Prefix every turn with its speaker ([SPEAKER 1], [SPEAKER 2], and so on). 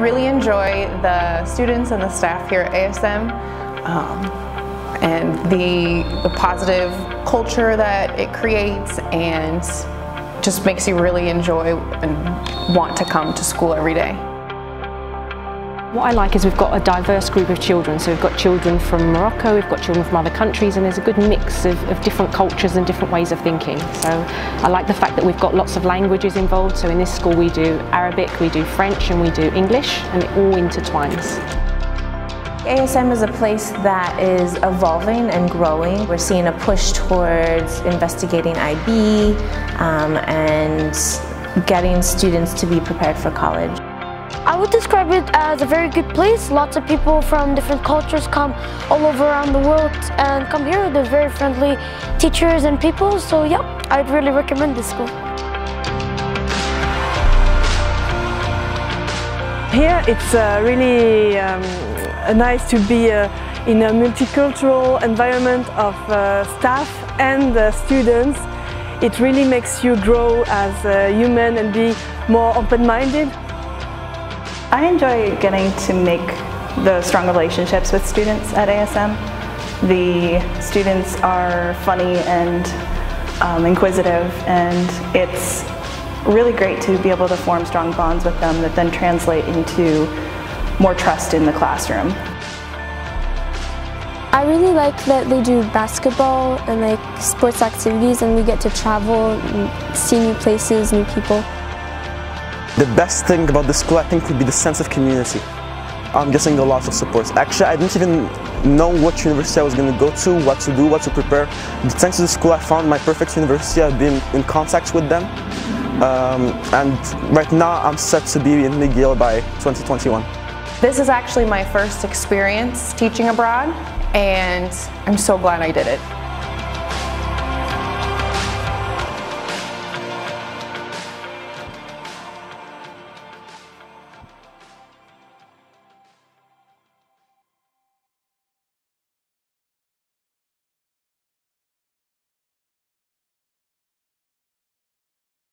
[SPEAKER 1] really enjoy the students and the staff here at ASM um, and the, the positive culture that it creates and just makes you really enjoy and want to come to school every day.
[SPEAKER 2] What I like is we've got a diverse group of children. So we've got children from Morocco, we've got children from other countries, and there's a good mix of, of, different cultures and different ways of thinking. So I like the fact that we've got lots of languages involved. So in this school we do Arabic, we do French, and we do English, and it all intertwines.
[SPEAKER 3] ASM is a place that is evolving and growing. We're seeing a push towards investigating IB um, and getting students to be prepared for college.
[SPEAKER 4] I would describe it as a very good place. Lots of people from different cultures come all over around the world and come here. They're very friendly teachers and people. So yeah, I'd really recommend this school.
[SPEAKER 5] Here it's uh, really um, nice to be uh, in a multicultural environment of uh, staff and uh, students. It really makes you grow as a human and be more open-minded.
[SPEAKER 6] I enjoy getting to make the strong relationships with students at ASM. The students are funny and um, inquisitive and it's really great to be able to form strong bonds with them that then translate into more trust in the classroom.
[SPEAKER 4] I really like that they do basketball and like sports activities and we get to travel and see new places, new people.
[SPEAKER 7] The best thing about the school I think would be the sense of community. I'm getting a lot of support. Actually, I didn't even know what university I was going to go to, what to do, what to prepare. But thanks to the school, I found my perfect university. I've been in contact with them. Um, and right now, I'm set to be in McGill by 2021.
[SPEAKER 1] This is actually my first experience teaching abroad, and I'm so glad I did it.